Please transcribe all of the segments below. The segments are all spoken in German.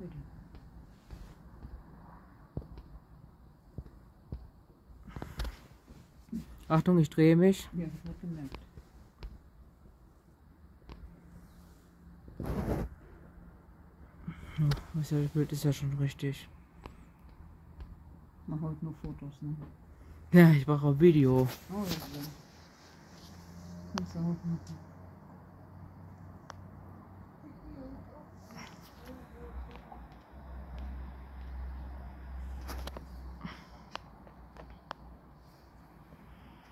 Bitte. Achtung, ich drehe mich. Ja, ich hab gemerkt. Das ja- das Bild ist ja schon richtig. Mach heute nur Fotos, ne? Ja, ich mache auch Video. Oh, ja. Kannst du auch machen.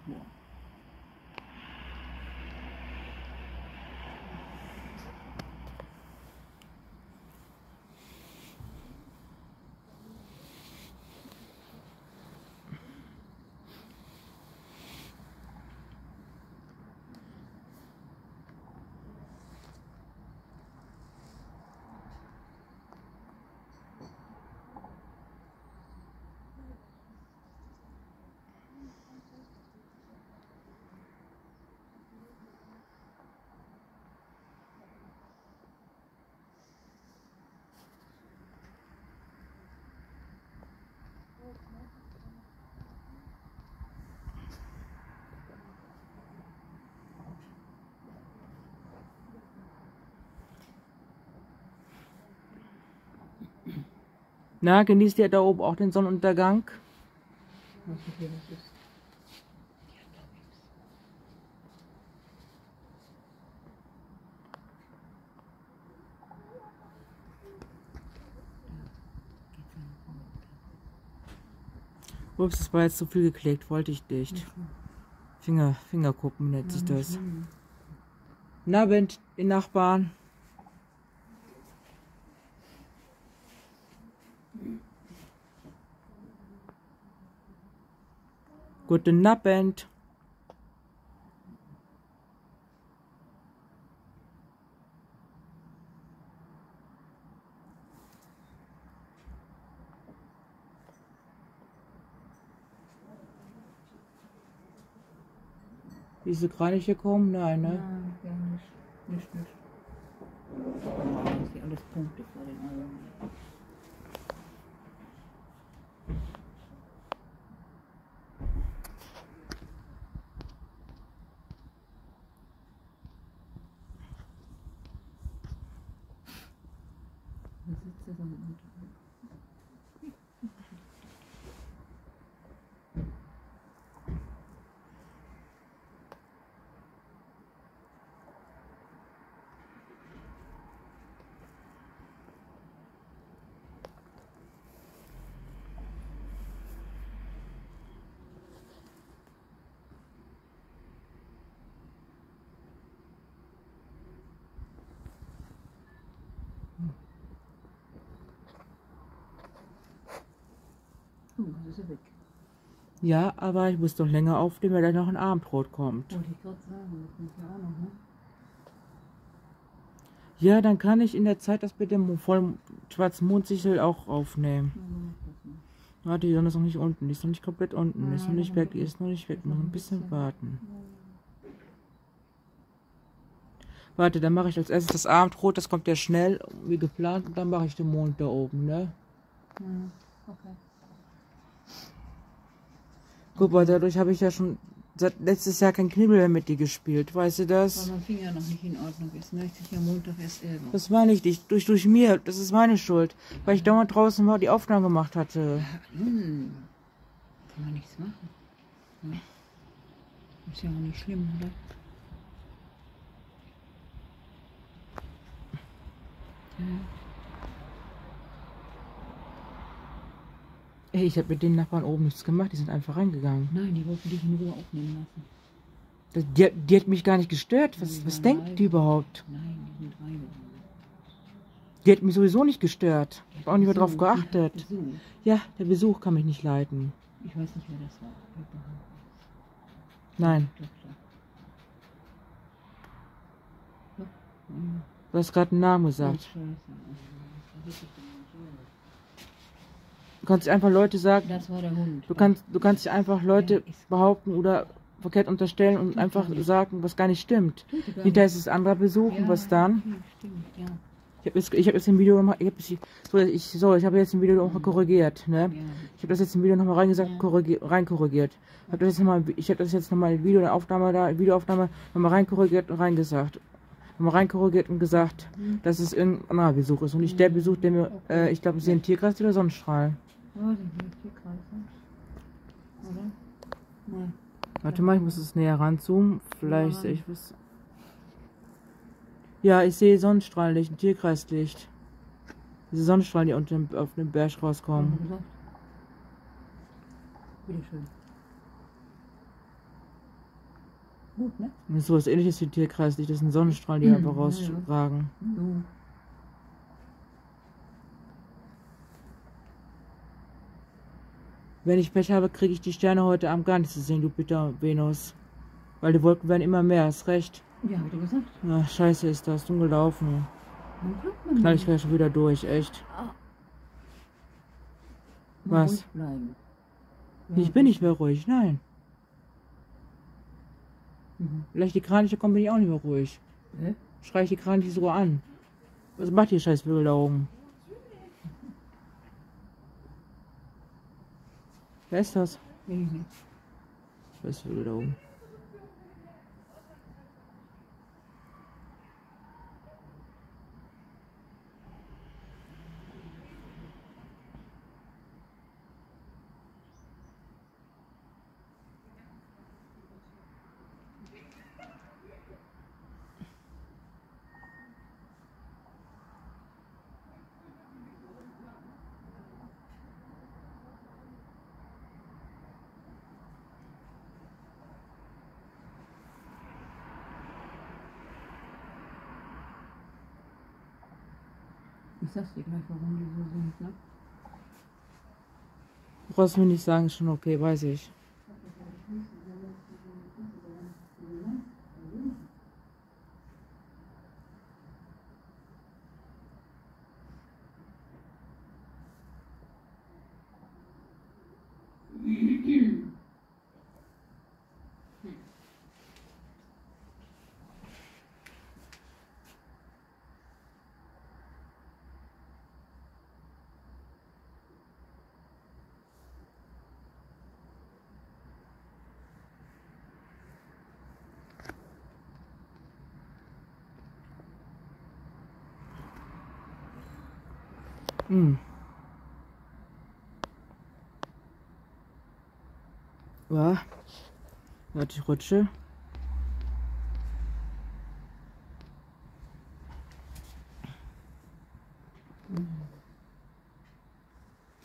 Ja. Na, genießt ihr da oben auch den Sonnenuntergang? Das ist. Ups, das war jetzt zu viel geklickt, wollte ich nicht. Finger, Fingerkuppen nennt sich das. Guten Abend, die Nachbarn. Guten Abend. Ist sie gerade nicht gekommen? Nein, ne? Nein, gar nicht. Nicht, nicht. Das alles Punkte vor den Augen. Da sitzt er dann unter. Er weg. Ja, aber ich muss doch länger aufnehmen, weil da noch ein Abendbrot kommt. Wollte ich gerade sagen, das ja auch noch, ne? Ja, dann kann ich in der Zeit das mit dem vollen schwarzen Mondsichel auch aufnehmen. Ja, die Sonne ist noch nicht unten, die ist noch nicht komplett unten, die ist noch nicht weg, die ist noch nicht weg, noch ein bisschen warten. Warte, dann mache ich als erstes das Abendrot, das kommt ja schnell, wie geplant, und dann mache ich den Mond da oben, ne? Okay. Guck mal, dadurch habe ich ja schon seit letztes Jahr kein Knibbel mehr mit dir gespielt, weißt du Weil das? mein Finger noch nicht in Ordnung ist, ne? Ich krieg ja Montag erst Ärger. Das meine ich nicht, durch, durch mir, das ist meine Schuld, weil ich dauernd draußen war, die Aufnahme gemacht hatte. Hm. Kann man nichts machen. Ja. Ist ja auch nicht schlimm, oder? Ja. Ey, ich habe mit den Nachbarn oben nichts gemacht, die sind einfach reingegangen. Nein, die wollten dich in Ruhe aufnehmen lassen. Das, die, die hat mich gar nicht gestört. Was, was denkt die überhaupt? Nein, die sind rein. Die hat mich sowieso nicht gestört. Ich habe auch nicht mehr drauf geachtet. Ja, der Besuch kann mich nicht leiten. Ich weiß nicht, wer das war. Nein, du hast gerade einen Namen gesagt. Du kannst einfach Leute sagen, Das war der Hund. du kannst, du kannst dich einfach Leute behaupten oder verkehrt unterstellen und einfach sagen, was gar nicht stimmt. Hinterher ist es anderer Besuch und Ja, was dann? okay, Stimmt, ja. habe jetzt, ich hab jetzt ein Video nochmal, ich habe so, ich, so, ich habe jetzt ein Video nochmal korrigiert, ne? Ja. Ich habe das jetzt im Video nochmal reingesagt, Ja. korrigier, reinkorrigiert. Hab das jetzt noch mal, ich habe das jetzt nochmal in Video, eine Aufnahme da, Videoaufnahme nochmal reinkorrigiert und reingesagt. Nochmal reinkorrigiert und gesagt, Mhm. dass es irgendein anderer Besuch ist und nicht der Besuch, der mir, äh, ich glaube, es ist ein Tierkreis oder Sonnenstrahlen. Oh, sind hier Tierkreise. Oder? Nein. Warte mal, ich muss es näher ranzoomen. Vielleicht Ja. sehe ich was. Ja, ich sehe Sonnenstrahlenlicht, ein Tierkreislicht. Diese Sonnenstrahlen, die unten auf dem Berg rauskommen. Gesagt? Bitteschön. Gut, ne? Das ist sowas ähnliches wie ein Tierkreislicht. Das sind Sonnenstrahlen, die Mhm, einfach ja, rausragen. Du. Wenn ich Pech habe, kriege ich die Sterne heute Abend gar nicht zu sehen, Jupiter und Venus. Weil die Wolken werden immer mehr, hast recht. Ja, hat er gesagt. Ja, scheiße ist das, dumm gelaufen. Dann Knall ich gleich schon wieder durch, echt. Mal Was? Ich bin nicht mehr ruhig, nein. Mhm. Vielleicht die Kraniche kommen, bin ich auch nicht mehr ruhig. Hä? Schrei ich die Kraniche sogar an. Was macht ihr scheiß Vögel da oben? Wer ist das? Weiß ich nicht. Scheiß Vögel da oben. Ich sag's dir gleich, warum die so sind, ne? Du brauchst mir nicht sagen, schon okay, weiß ich. Hm. Ja. Warte, ich rutsche.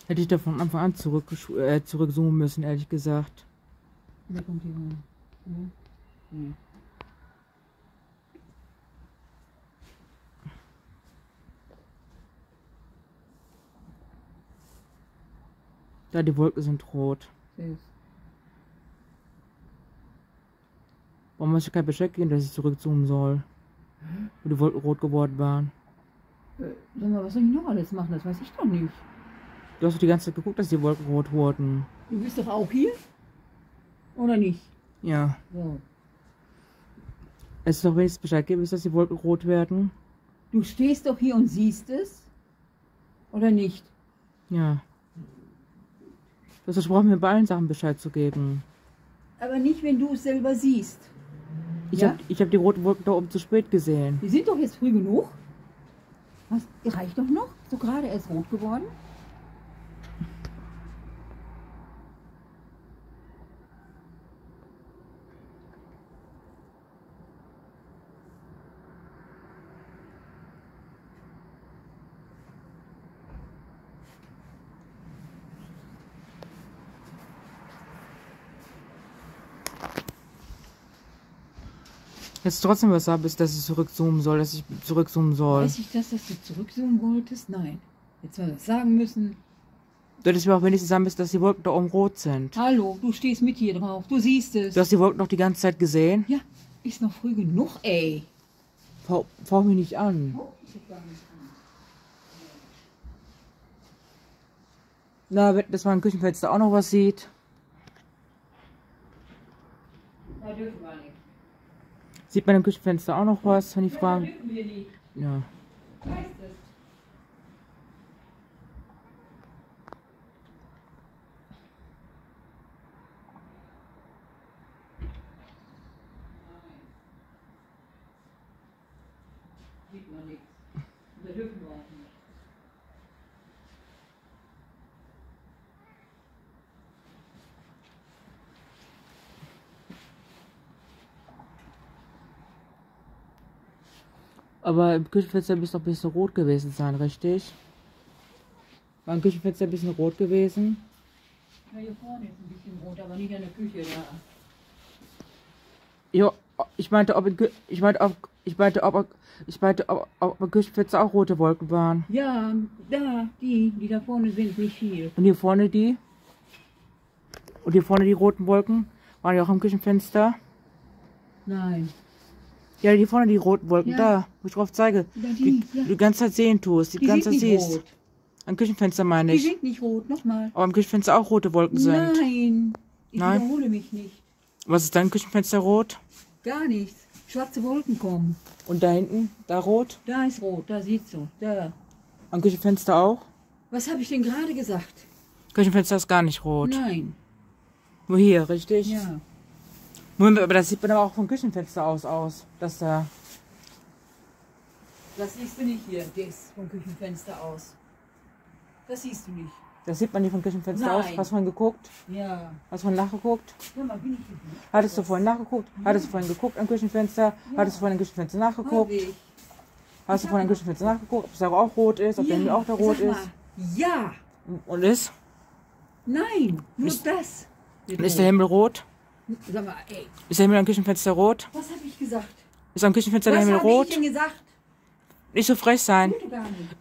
Hätte ich da von Anfang an zurück, äh, zurückzoomen müssen, ehrlich gesagt. Wer kommt hier rein? Ja? Ja. Da, die Wolken sind rot. Selbst. Warum muss ich kein Bescheid geben, dass ich zurückzoomen soll? Wo die Wolken rot geworden waren. Äh, sag mal, was soll ich noch alles machen? Das weiß ich doch nicht. Du hast doch die ganze Zeit geguckt, dass die Wolken rot wurden. Du bist doch auch hier? Oder nicht? Ja. So. Es ist doch wenigstens Bescheid geben, dass die Wolken rot werden. Du stehst doch hier und siehst es? Oder nicht? Ja. Du hast versprochen, mir bei allen Sachen Bescheid zu geben. Aber nicht, wenn du es selber siehst. Ich Ja? hab habe hab die roten Wolken da oben zu spät gesehen. Die sind doch jetzt früh genug. Was? Reicht doch noch? So gerade erst rot geworden? Jetzt trotzdem was habe, ist, dass ich zurückzoomen soll, dass ich zurückzoomen soll. Weiß ich das, dass du zurückzoomen wolltest? Nein. Jetzt mal das sagen müssen. Du hättest mir auch wenigstens sagen müssen, dass die Wolken da oben rot sind. Hallo, du stehst mit hier drauf. Du siehst es. Du hast die Wolken doch die ganze Zeit gesehen. ja, ist noch früh genug, ey. Fau, fauch mich nicht an. Na, wenn- dass man im Küchenfenster auch noch was sieht. Da dürfen wir nicht. Sieht man im Küchenfenster auch noch was, wenn die fragen? Ja. Sieht man nichts. Aber im Küchenfenster müsste noch ein bisschen rot gewesen sein, richtig? War im Küchenfenster ein bisschen rot gewesen? Ja, hier vorne ist ein bisschen rot, aber nicht an der Küche da. Ja, ich meinte, ob, in, Kü- ich meinte, ob, ich meinte, ob, ich meinte, ob, ob im Küchenfenster auch rote Wolken waren. Ja, da, die, die da vorne sind, nicht viel. Und hier vorne die? Und hier vorne die roten Wolken? Waren die auch am Küchenfenster? Nein. Ja, die vorne die roten Wolken, Ja. da, wo ich drauf zeige. Ja, die, Die, ja. die du die ganze Zeit sehen tust, die, Die die ganze sind Zeit siehst. rot. Am Küchenfenster meine Die ich. sind nicht rot, nochmal. Aber am Küchenfenster auch rote Wolken sind. Nein. Ich Nein. wiederhole mich nicht. Was ist dein Küchenfenster rot? Gar nichts. Schwarze Wolken kommen. Und da hinten, da rot? Da ist rot, da siehst du. Da. Am Küchenfenster auch? Was habe ich denn gerade gesagt? Küchenfenster ist gar nicht rot. Nein. Nur hier, richtig? Ja. Moment, aber das sieht man aber auch vom Küchenfenster aus aus. Dass da. Das siehst du nicht hier, das vom Küchenfenster aus. Das siehst du nicht. Das sieht man nicht vom Küchenfenster aus. Nein. Hast du vorhin geguckt? Ja. Hast du vorhin nachgeguckt? Hör mal, bin ich hier? Hattest du vorhin nachgeguckt? Hattest du vorhin geguckt am Küchenfenster? Hattest du vorhin am Küchenfenster nachgeguckt? ich. Hast du vorhin am Küchenfenster nachgeguckt? Ob es da auch rot ist? Ob der Himmel auch da rot mal. ist? Ja. Und ist? Nein. Nur Ist- das. ist der. Himmel rot? Sag mal, ey. Ist der Himmel am Küchenfenster rot? Was habe ich gesagt? Ist am Küchenfenster der Was Himmel habe ich rot? denn gesagt? Nicht so frech sein.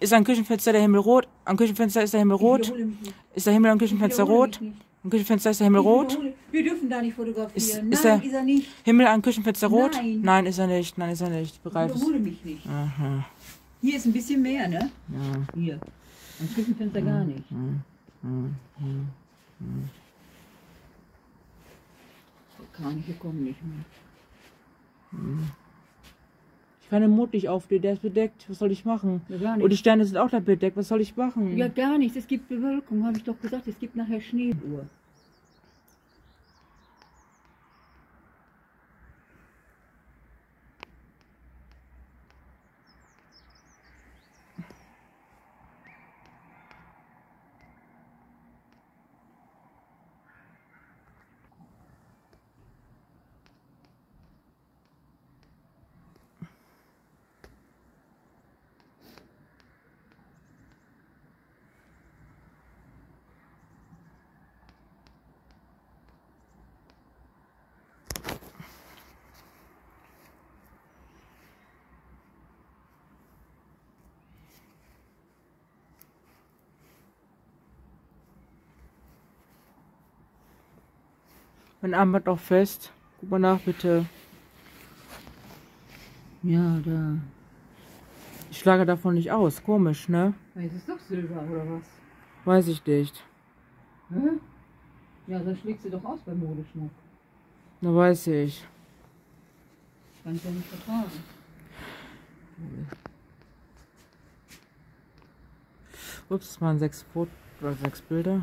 Ist am Küchenfenster der Himmel rot? Am Küchenfenster ist der Himmel rot? Ist der Himmel am Küchenfenster rot? Am Küchenfenster ist der Himmel rot? Wir dürfen da nicht fotografieren. Ist- Nein, ist der- ist er nicht. Himmel am Küchenfenster rot? Nein. ist er nicht. Nein, ist er nicht. Ich wiederhole mich nicht. Aha. Hier ist ein bisschen mehr, ne? Ja. Hier. Am Küchenfenster gar nicht. Kraniche kommen nicht mehr. Ich kann den Mond nicht aufstehen, der ist bedeckt. Was soll ich machen? Ja, gar Und die. Sterne sind auch da bedeckt. Was soll ich machen? Ja, gar nichts. Es gibt Bewölkung, habe ich doch gesagt. Es gibt nachher Schneeuhr. Mein Armband auch fest. Guck mal nach, bitte. Ja, da. Ich schlage davon nicht aus. Komisch, ne? Es ist doch Silber, oder was? Weiß ich nicht. Hä? Ja, das schlägst du doch aus beim Modeschmuck. Na, weiß ich. Kannst ja nicht vertragen. Ups, das waren sechs Fotos oder sechs Bilder.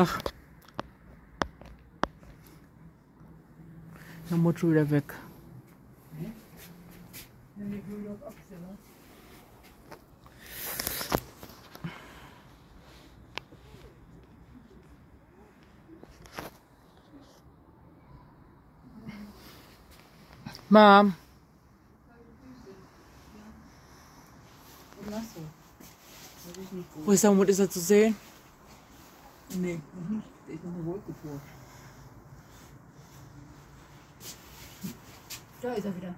Ach. Dann muss wieder weg. Mom. Wo ist er, wo ist er zu sehen? Nee, nicht. Da ist noch eine Wolke vor. Da ist er wieder.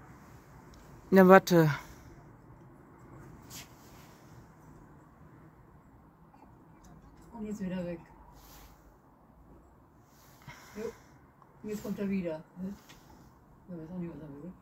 Na, warte. Und jetzt wieder weg. Jo. Und jetzt kommt er wieder. Ich weiß auch nicht, was er will.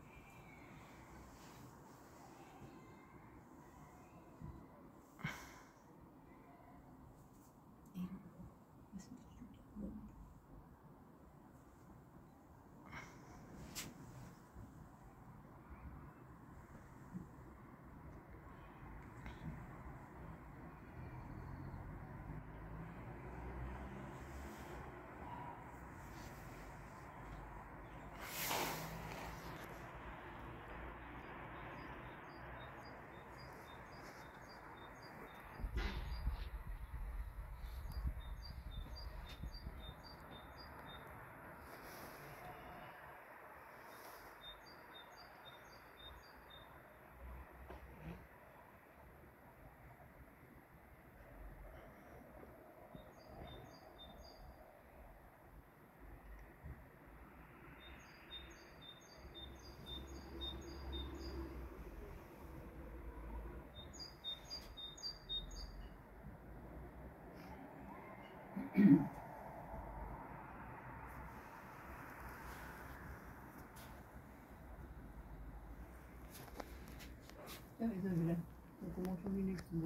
Da ist er wieder. Da kommen auch schon die nächsten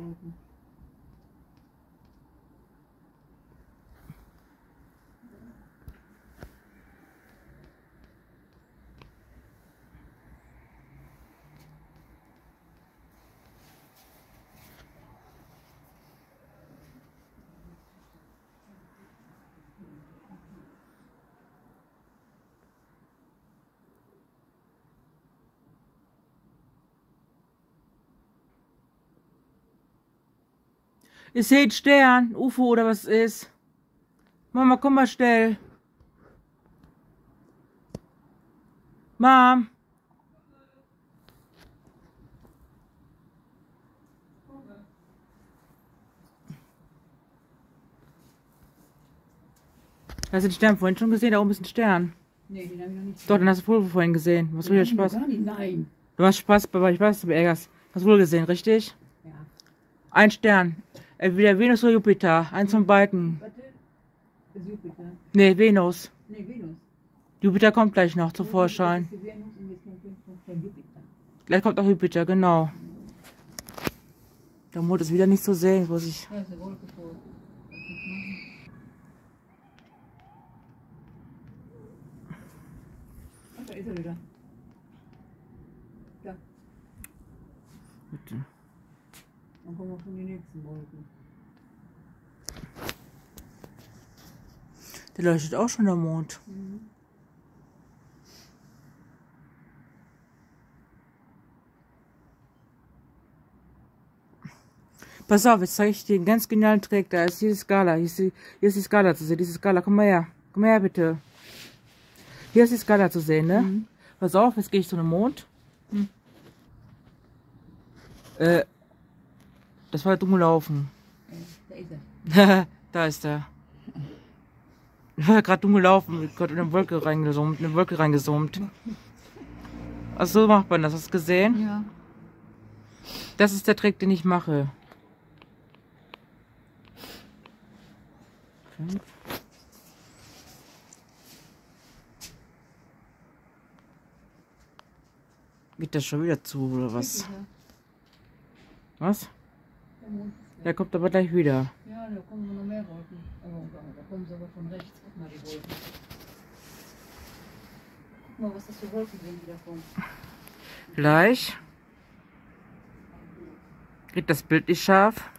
Sehe einen Stern, UFO oder was ist. Mama, komm mal schnell. Mom. Hast du den Stern vorhin schon gesehen? Da oben ist ein Stern. Nee, den habe ich noch nicht Doch, den hast du wohl vorhin gesehen. Was wohl Nein, Spaß? Gar nicht, nein. Du hast Spaß, aber ich weiß, du ärgerst. Hast wohl gesehen, richtig? Ja. Ein Stern. Entweder Venus oder Jupiter. Eins von beiden. Warte. Das ist Jupiter. Nee, Venus. Nee, Venus. Jupiter kommt gleich noch zum Vorschein. Jupiter. Gleich kommt auch Jupiter, genau. Der Mond ist wieder nicht zu sehen, wo sich. Da ist er wieder. Da. Dann kommen auch schon die nächsten Wolken. Der leuchtet auch schon der Mond. Mhm. Pass auf, jetzt zeige ich dir einen ganz genialen Trick. Da ist diese Skala. Hier ist die, hier ist die Skala zu sehen. Diese Skala, komm mal her. Komm mal her, bitte. Hier ist die Skala zu sehen, ne? Mhm. Pass auf, jetzt gehe ich zu dem Mond. Mhm. Äh, das war dumm gelaufen. Da ist er. da ist er. Ich war gerade dumm gelaufen, Gott in eine Wolke reingesummt, in eine Wolke reingesummt. Ach so macht man das, hast du gesehen? Ja. Das ist der Trick, den ich mache. Fünf. Geht das schon wieder zu, oder was? Was? Der kommt aber gleich wieder. Ja, da kommen noch mehr Wolken. Oh, da kommen sie aber von rechts. Guck mal die Wolken. Guck mal, was das für Wolken sind, die da kommen. Gleich. Geht das Bild nicht scharf?